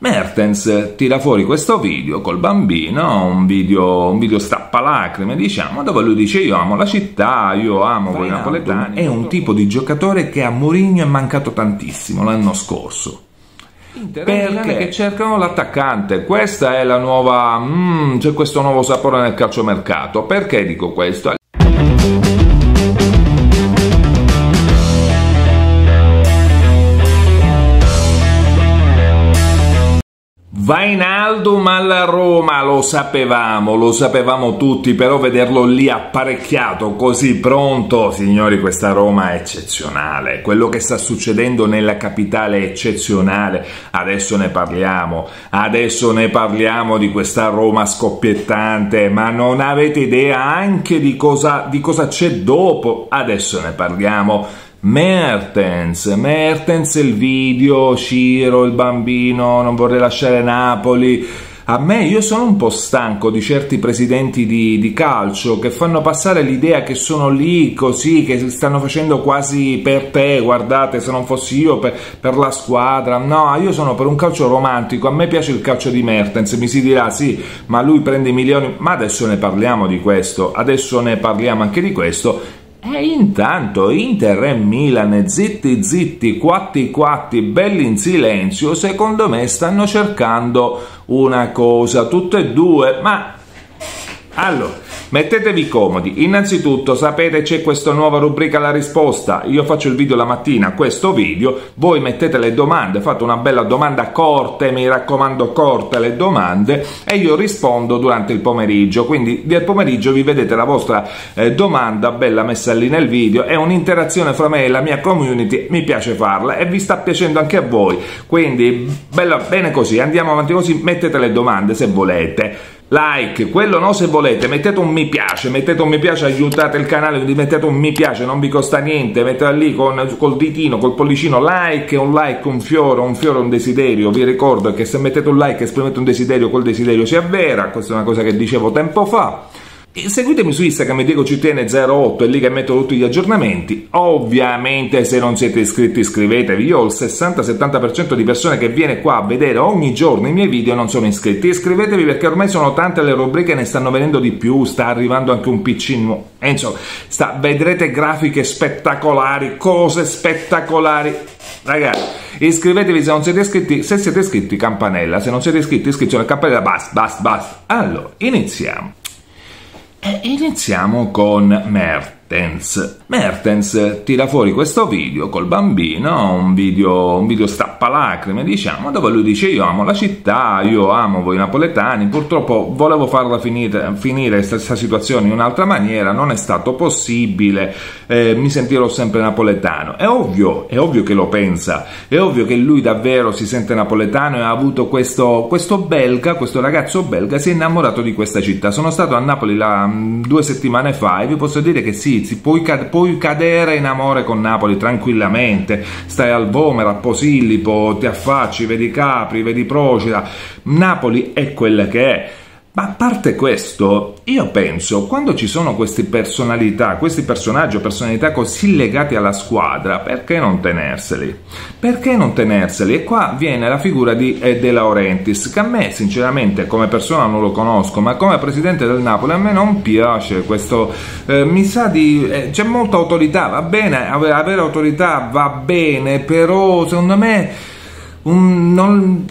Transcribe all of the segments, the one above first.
Mertens tira fuori questo video col bambino, un video, un video strappalacrime, diciamo, dove lui dice io amo la città, io amo voi napoletani. È un tipo di giocatore che a Mourinho è mancato tantissimo l'anno scorso. Perché cercano l'attaccante, questa è la nuova. Mm, c'è questo nuovo sapore nel calciomercato. Perché dico questo? Vainaldum alla Roma, lo sapevamo, lo sapevamo tutti, però vederlo lì apparecchiato, così pronto, signori, questa Roma è eccezionale. Quello che sta succedendo nella capitale è eccezionale. Adesso ne parliamo, adesso ne parliamo di questa Roma scoppiettante, ma non avete idea anche di cosa, di cosa c'è dopo. Adesso ne parliamo. Mertens, Mertens il video, Ciro il bambino, non vorrei lasciare Napoli. A me io sono un po' stanco di certi presidenti di, di, calcio che fanno passare l'idea che sono lì così, che stanno facendo quasi per te, guardate se non fossi io per, per, la squadra. No, io sono per un calcio romantico, a me piace il calcio di Mertens, mi si dirà sì, ma lui prende i milioni, ma adesso ne parliamo di questo, adesso ne parliamo anche di questo e intanto Inter e Milan, zitti zitti, quatti quatti, belli in silenzio, secondo me stanno cercando una cosa, tutte e due, ma... Allora, Mettetevi comodi, innanzitutto sapete c'è questa nuova rubrica la risposta, io faccio il video la mattina, questo video, voi mettete le domande, fate una bella domanda corte, mi raccomando corte le domande e io rispondo durante il pomeriggio, quindi del pomeriggio vi vedete la vostra eh, domanda bella messa lì nel video, è un'interazione fra me e la mia community, mi piace farla e vi sta piacendo anche a voi, quindi bella, bene così, andiamo avanti così, mettete le domande se volete like, quello no se volete, mettete un mi piace, mettete un mi piace, aiutate il canale, quindi mettete un mi piace, non vi costa niente, mettete lì con, col ditino, col pollicino, like, un like, un fiore, un fiore, un desiderio, vi ricordo che se mettete un like esprimete un desiderio, quel desiderio si avvera, questa è una cosa che dicevo tempo fa, Seguitemi su Instagram DiegoCTN08, è lì che metto tutti gli aggiornamenti. Ovviamente se non siete iscritti iscrivetevi, io ho il 60-70% di persone che viene qua a vedere ogni giorno i miei video non sono iscritti. Iscrivetevi perché ormai sono tante le rubriche, ne stanno venendo di più, sta arrivando anche un PC nuovo. Insomma, sta, vedrete grafiche spettacolari, cose spettacolari. Ragazzi, iscrivetevi se non siete iscritti, se siete iscritti campanella, se non siete iscritti iscrizione campanella, basta, basta, basta. Allora, iniziamo. Iniziamo con Mert. Mertens. Mertens tira fuori questo video col bambino, un video, un video strappalacrime, diciamo, dove lui dice io amo la città, io amo voi napoletani, purtroppo volevo farla finire, finire questa situazione in un'altra maniera, non è stato possibile, eh, mi sentirò sempre napoletano. È ovvio, è ovvio che lo pensa, è ovvio che lui davvero si sente napoletano e ha avuto questo, questo belga, questo ragazzo belga, si è innamorato di questa città. Sono stato a Napoli là, mm, due settimane fa e vi posso dire che sì, servizi, puoi, puoi, cadere in amore con Napoli tranquillamente, stai al Vomero, a Posillipo, ti affacci, vedi Capri, vedi Procida, Napoli è quella che è. Ma a parte questo, io penso, quando ci sono queste personalità, questi personaggi o personalità così legati alla squadra, perché non tenerseli? Perché non tenerseli? E qua viene la figura di De Laurentiis, che a me sinceramente come persona non lo conosco, ma come presidente del Napoli a me non piace questo, eh, mi sa di... Eh, c'è molta autorità, va bene, avere, avere autorità va bene, però secondo me... Un, non,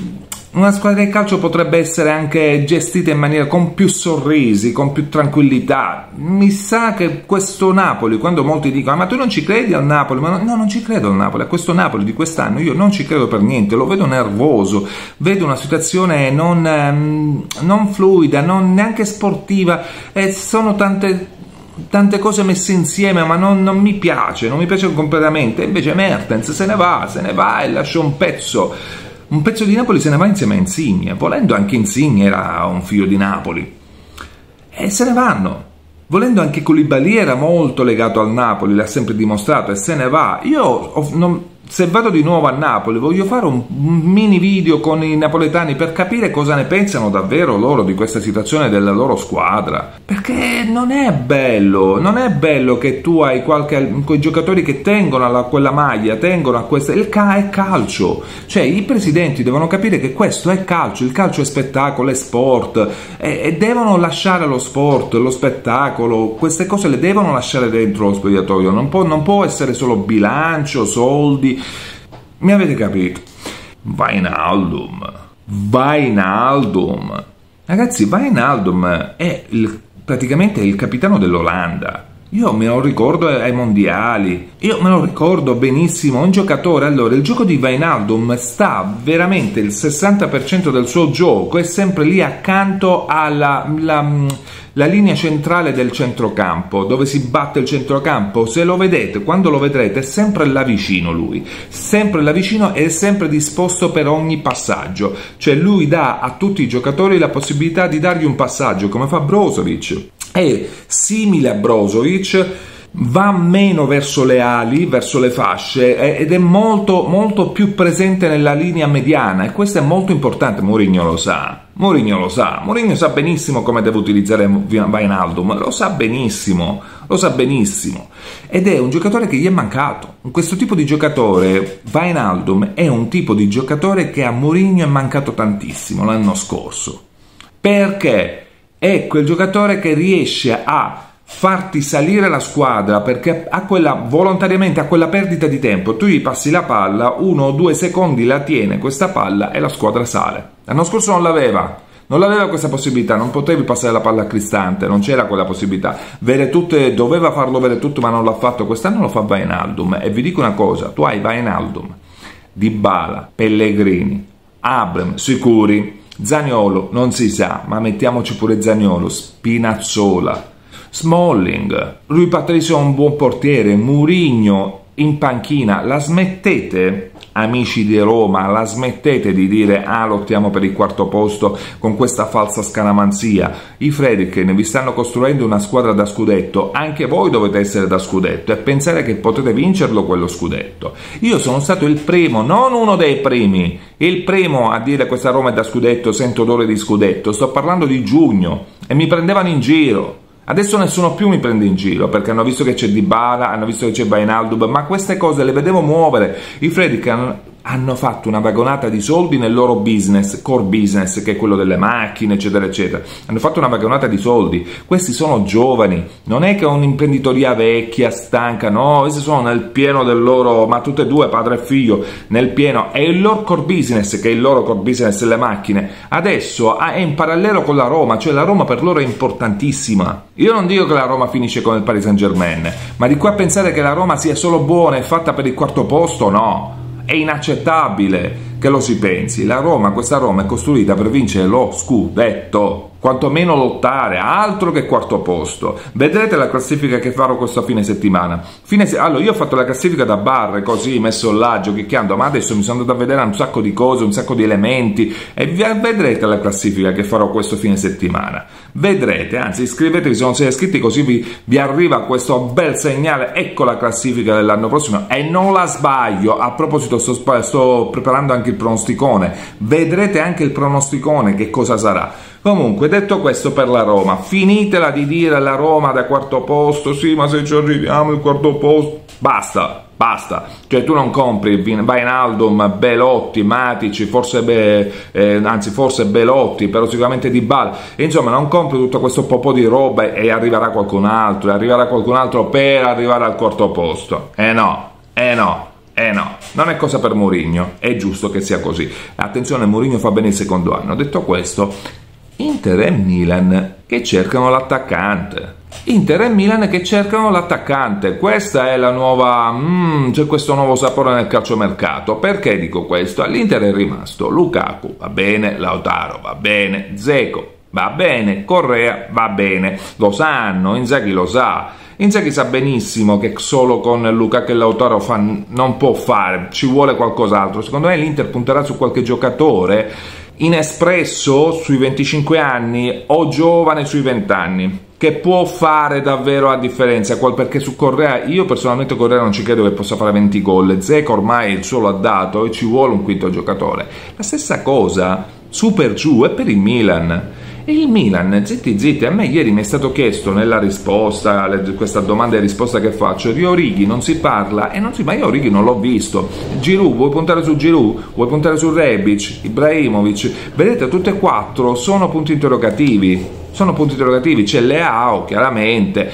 una squadra di calcio potrebbe essere anche gestita in maniera con più sorrisi, con più tranquillità. Mi sa che questo Napoli, quando molti dicono: Ma tu non ci credi al Napoli? Ma no, non ci credo al Napoli. A questo Napoli di quest'anno io non ci credo per niente. Lo vedo nervoso, vedo una situazione non, ehm, non fluida, non neanche sportiva. E sono tante tante cose messe insieme, ma non, non, mi piace, non mi piace completamente. Invece Mertens se ne va, se ne va e lascia un pezzo un pezzo di Napoli se ne va insieme a Insigne, volendo anche Insigne era un figlio di Napoli. E se ne vanno. Volendo anche Colibali era molto legato al Napoli, l'ha sempre dimostrato e se ne va. Io non, se vado di nuovo a Napoli voglio fare un, mini video con i napoletani per capire cosa ne pensano davvero loro di questa situazione della loro squadra. Perché non è bello, non è bello che tu hai qualche, quei giocatori che tengono a quella maglia, tengono a questa... Il ca è calcio, cioè i presidenti devono capire che questo è calcio, il calcio è spettacolo, è sport e, e devono lasciare lo sport, lo spettacolo, queste cose le devono lasciare dentro lo spogliatoio, non può, non può essere solo bilancio, soldi mi avete capito? Vainaldum. Vainaldum. Ragazzi, Vainaldum è il, praticamente il capitano dell'Olanda. Io me lo ricordo ai mondiali, io me lo ricordo benissimo, un giocatore, allora il gioco di Vainaldum sta veramente il 60% del suo gioco, è sempre lì accanto alla la, la linea centrale del centrocampo, dove si batte il centrocampo, se lo vedete, quando lo vedrete, è sempre là vicino lui, sempre là vicino e è sempre disposto per ogni passaggio, cioè lui dà a tutti i giocatori la possibilità di dargli un passaggio, come fa Brozovic. È simile a Brozovic, va meno verso le ali, verso le fasce ed è molto, molto più presente nella linea mediana e questo è molto importante, Mourinho lo sa. Mourinho lo sa, Mourinho sa benissimo come deve utilizzare Vainaldum, lo sa benissimo, lo sa benissimo. Ed è un giocatore che gli è mancato. Questo tipo di giocatore, Vainaldum, è un tipo di giocatore che a Mourinho è mancato tantissimo l'anno scorso. Perché è quel giocatore che riesce a farti salire la squadra perché a quella, volontariamente a quella perdita di tempo tu gli passi la palla, uno o due secondi la tiene questa palla e la squadra sale. L'anno scorso non l'aveva. Non aveva questa possibilità, non potevi passare la palla a Cristante, non c'era quella possibilità. Vere tutte, doveva farlo vedere tutto, ma non l'ha fatto. Quest'anno lo fa Vainaldum. E vi dico una cosa: tu hai Vainaldum, Dybala, Pellegrini, Abram, sicuri. Zaniolo, non si sa, ma mettiamoci pure Zaniolo, Spinazzola, Smalling, Rui Patricio è un buon portiere, Murigno in panchina, la smettete? Amici di Roma, la smettete di dire ah lottiamo per il quarto posto con questa falsa scaramanzia. I Fredriken vi stanno costruendo una squadra da scudetto, anche voi dovete essere da scudetto e pensare che potete vincerlo quello scudetto. Io sono stato il primo, non uno dei primi, il primo a dire questa Roma è da scudetto, sento odore di scudetto. Sto parlando di giugno e mi prendevano in giro. Adesso nessuno più mi prende in giro perché hanno visto che c'è Dybala, hanno visto che c'è Bainaldub, ma queste cose le vedevo muovere. I Fredrick hanno fatto una vagonata di soldi nel loro business, core business, che è quello delle macchine, eccetera, eccetera. Hanno fatto una vagonata di soldi. Questi sono giovani, non è che è un'imprenditoria vecchia, stanca, no, questi sono nel pieno del loro, ma tutte e due, padre e figlio, nel pieno. È il loro core business, che è il loro core business, le macchine. Adesso è in parallelo con la Roma, cioè la Roma per loro è importantissima. Io non dico che la Roma finisce con il Paris Saint Germain, ma di qua a pensare che la Roma sia solo buona e fatta per il quarto posto, no. È inaccettabile che lo si pensi. La Roma, questa Roma è costruita per vincere lo scudetto quantomeno lottare, altro che quarto posto. Vedrete la classifica che farò questo fine settimana. Fine se- allora, io ho fatto la classifica da bar, così, messo là, giochicchiando, ma adesso mi sono andato a vedere un sacco di cose, un sacco di elementi e vedrete la classifica che farò questo fine settimana. Vedrete, anzi iscrivetevi se non siete iscritti così vi, vi arriva questo bel segnale, ecco la classifica dell'anno prossimo e non la sbaglio, a proposito sto, sto preparando anche il pronosticone, vedrete anche il pronosticone che cosa sarà. Comunque, detto questo per la Roma, finitela di dire la Roma da quarto posto, sì, ma se ci arriviamo il quarto posto, basta, basta. Cioè tu non compri Vainaldum, Belotti, Matici, forse, Be, eh, anzi forse Belotti, però sicuramente Di Bala. Insomma, non compri tutto questo po' di roba e arriverà qualcun altro, e arriverà qualcun altro per arrivare al quarto posto. Eh no, eh no. Eh no, non è cosa per Mourinho, è giusto che sia così. Attenzione, Mourinho fa bene il secondo anno. Detto questo, Inter e Milan che cercano l'attaccante. Inter e Milan che cercano l'attaccante. Questa è la nuova. Mm, c'è questo nuovo sapore nel calciomercato. Perché dico questo? All'Inter è rimasto Lukaku, va bene, Lautaro, va bene, Zeco, va bene, Correa, va bene. Lo sanno, Inzaghi lo sa. Inzaghi sa benissimo che solo con Lukaku e Lautaro fa, non può fare, ci vuole qualcos'altro. Secondo me l'Inter punterà su qualche giocatore inespresso sui 25 anni o giovane sui 20 anni. che può fare davvero la differenza? Perché su Correa io personalmente Correa non ci credo che possa fare 20 gol. Zeco ormai il suo l'ha dato e ci vuole un quinto giocatore. La stessa cosa su per giù è per il Milan il Milan, zitti zitti, a me ieri mi è stato chiesto nella risposta, questa domanda e risposta che faccio, di Orighi non si parla, e non si, ma io Orighi non l'ho visto. Giroud, vuoi puntare su Giroud? Vuoi puntare su Rebic? Ibrahimovic? Vedete, tutte e quattro sono punti interrogativi. Sono punti interrogativi, c'è Leao chiaramente,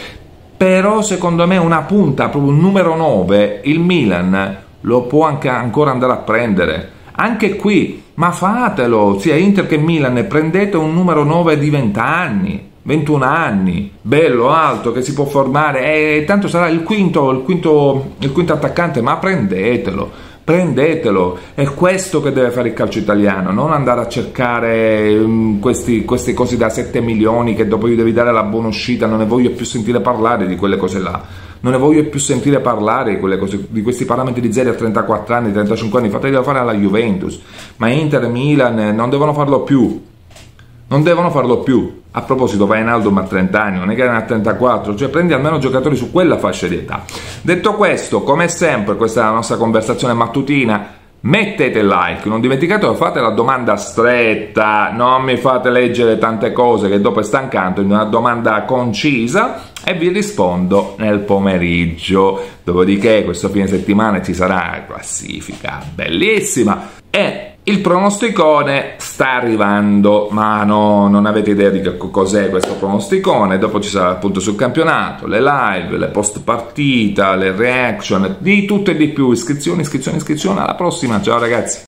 però secondo me una punta, proprio un numero 9, il Milan lo può anche ancora andare a prendere. Anche qui ma fatelo, sia Inter che Milan, prendete un numero 9 di 20 anni. 21 anni, bello, alto, che si può formare, e tanto sarà il quinto, il quinto, il quinto attaccante, ma prendetelo, prendetelo, è questo che deve fare il calcio italiano, non andare a cercare um, questi, queste cose da 7 milioni che dopo gli devi dare la buona uscita, non ne voglio più sentire parlare di quelle cose là. Non ne voglio più sentire parlare di, cose, di questi parametri di zeri a 34 anni, 35 anni, fateli fare alla Juventus, ma Inter Milan non devono farlo più, non devono farlo più. A proposito, vai in Aldo a 30 anni, ne a 34, cioè prendi almeno giocatori su quella fascia di età. Detto questo, come sempre, questa è la nostra conversazione mattutina mettete like, non dimenticate fate la domanda stretta, non mi fate leggere tante cose che dopo è stancante, una domanda concisa e vi rispondo nel pomeriggio. Dopodiché questo fine settimana ci sarà classifica bellissima e il pronosticone sta arrivando, ma no, non avete idea di che cos'è questo pronosticone. Dopo ci sarà appunto sul campionato, le live, le post partita, le reaction, di tutto e di più. Iscrizioni, iscrizioni, iscrizioni. Alla prossima, ciao ragazzi.